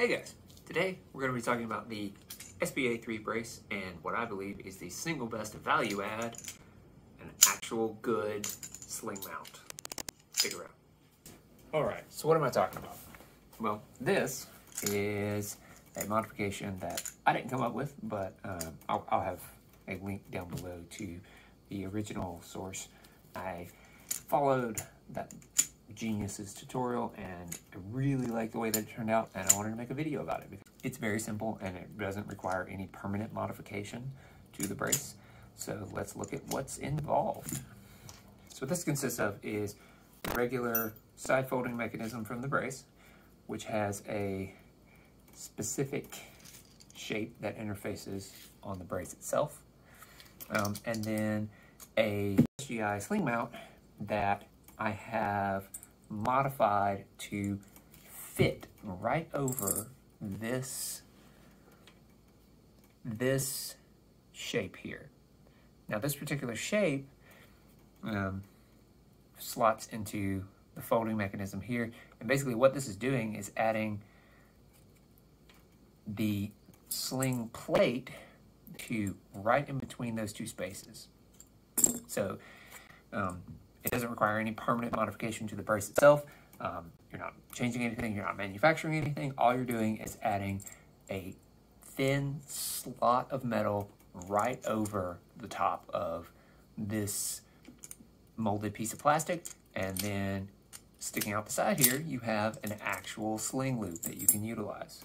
Hey guys, today we're going to be talking about the SBA3 brace and what I believe is the single best value add, an actual good sling mount. Stick out. Alright, so what am I talking about? Well, this is a modification that I didn't come up with, but um, I'll, I'll have a link down below to the original source. I followed that Genius's tutorial and I really like the way that it turned out and I wanted to make a video about it. Because it's very simple and it doesn't require any permanent modification to the brace. So let's look at what's involved. So what this consists of is the regular side folding mechanism from the brace, which has a specific shape that interfaces on the brace itself. Um, and then a SGI sling mount that I have modified to fit right over this, this shape here. Now this particular shape um, slots into the folding mechanism here. And basically what this is doing is adding the sling plate to right in between those two spaces. So um, it doesn't require any permanent modification to the brace itself. Um, you're not changing anything, you're not manufacturing anything. All you're doing is adding a thin slot of metal right over the top of this molded piece of plastic. And then sticking out the side here, you have an actual sling loop that you can utilize.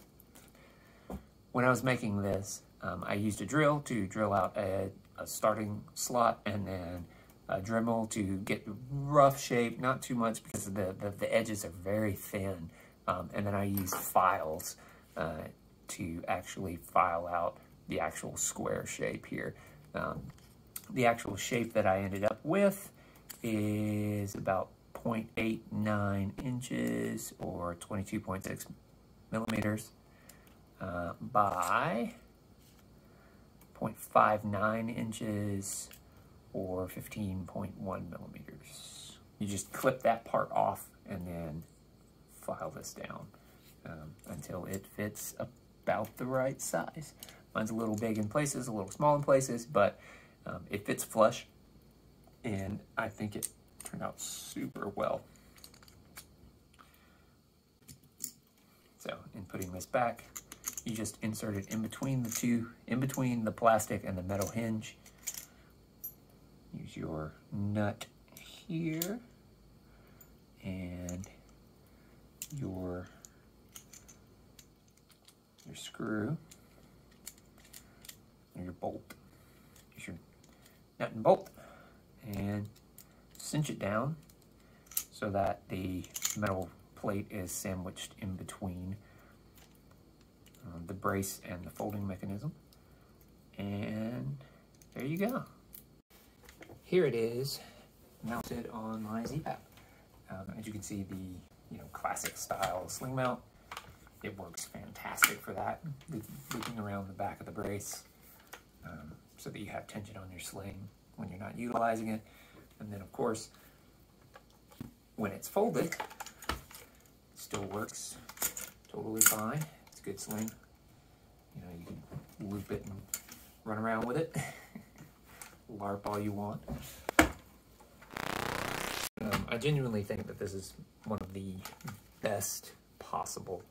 When I was making this, um, I used a drill to drill out a, a starting slot and then a Dremel to get rough shape, not too much because the, the, the edges are very thin. Um, and then I use files uh, to actually file out the actual square shape here. Um, the actual shape that I ended up with is about 0.89 inches or 22.6 millimeters uh, by 0.59 inches or 15.1 millimeters. You just clip that part off and then file this down um, until it fits about the right size. Mine's a little big in places, a little small in places, but um, it fits flush and I think it turned out super well. So in putting this back, you just insert it in between the two, in between the plastic and the metal hinge Your nut here and your your screw your bolt. Use your nut and bolt and cinch it down so that the metal plate is sandwiched in between uh, the brace and the folding mechanism. And there you go. Here it is, mounted on my Z-Pap. Um, as you can see, the you know classic style sling mount. It works fantastic for that, looping around the back of the brace um, so that you have tension on your sling when you're not utilizing it. And then, of course, when it's folded, it still works totally fine. It's a good sling. You know, you can loop it and run around with it. LARP all you want. Um, I genuinely think that this is one of the best possible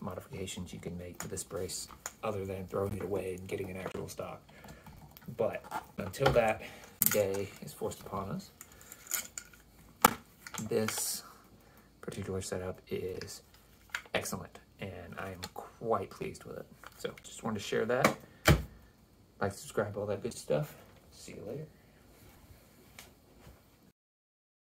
modifications you can make to this brace other than throwing it away and getting an actual stock. But until that day is forced upon us, this particular setup is excellent and I am quite pleased with it. So just wanted to share that. Like, subscribe, all that good stuff. See you later.